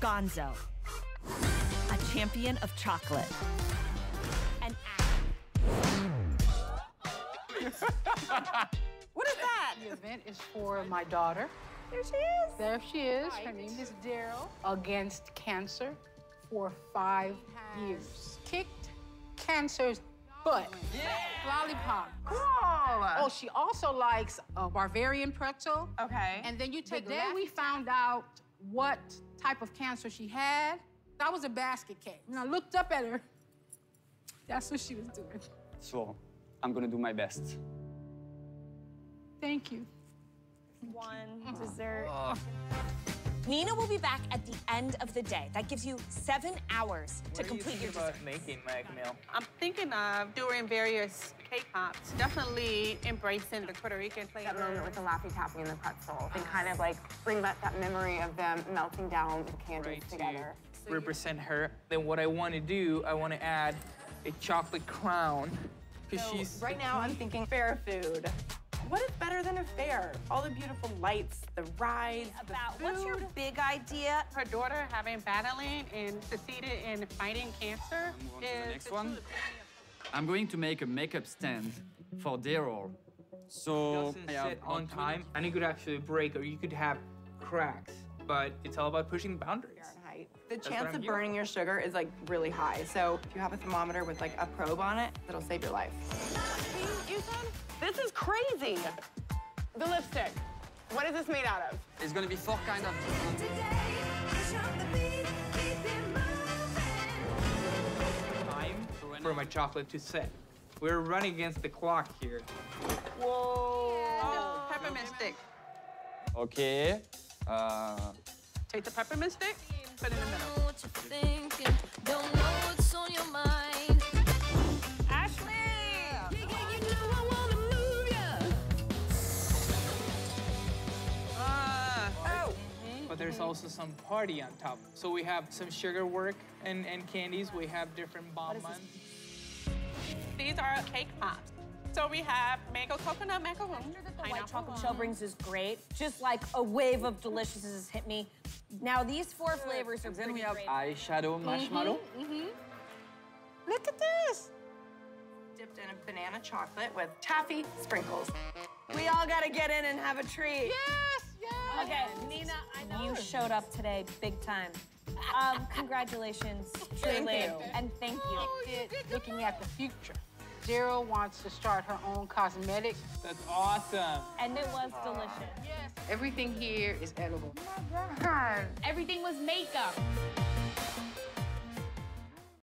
Gonzo, a champion of chocolate. An What is that? The event is for my daughter. There she is. There she is. Her name is Daryl. Against cancer for five years. Kicked cancer's butt. Yeah. Lollipop. Cool. Oh, she also likes a Bavarian pretzel. Okay. And then you Big today we found out what type of cancer she had. That was a basket case. And I looked up at her. That's what she was doing. So I'm gonna do my best. Thank you. one dessert. Oh. Nina will be back at the end of the day. That gives you seven hours to complete your dessert. making, Meg Mill? I'm thinking of doing various cake pops. Definitely embracing the Puerto Rican flavor. That moment with the Laffy Taffy and the pretzel. And kind of like bring back that memory of them melting down the candies Right, together. to represent her. Then what I want to do, I want to add a chocolate crown because So she's right now I'm thinking fair food. What is better than a fair? All the beautiful lights, the rides, the About food. what's your big idea? Her daughter having battling and succeeded in fighting cancer Move on to the next the one. truth. I'm going to make a makeup stand for Daryl. So doesn't I have on time, and it could actually break, or you could have cracks. But it's all about pushing the boundaries. Fahrenheit. The what chance of burning your sugar is like really high. So if you have a thermometer with like a probe on it, it'll save your life. This is crazy. The lipstick. What is this made out of? It's gonna be four kind of Time for my chocolate to set. We're running against the clock here. Oh, peppermint stick. Okay. Uh, Take the peppermint stick, put it in the middle. There's mm-hmm. also some party on top. So we have some sugar work and, and candies. We have different bonbons. These are cake pops. So we have mango coconut macaroon, The white pineapple chocolate rum. shell brings is great. Just like a wave of deliciousness has hit me. Now these four flavors are then we have great. eyeshadow mm-hmm, marshmallow. Mm-hmm. Look at this. Dipped in a banana chocolate with taffy sprinkles. We all gotta get in and have a treat. Yes, yes. Okay, Nina, I know you showed up today big time. Um, congratulations, truly, you. and thank you. It- looking at the future. Daryl wants to start her own cosmetics. That's awesome. And it was delicious. Yes. Everything here is edible. Everything was makeup.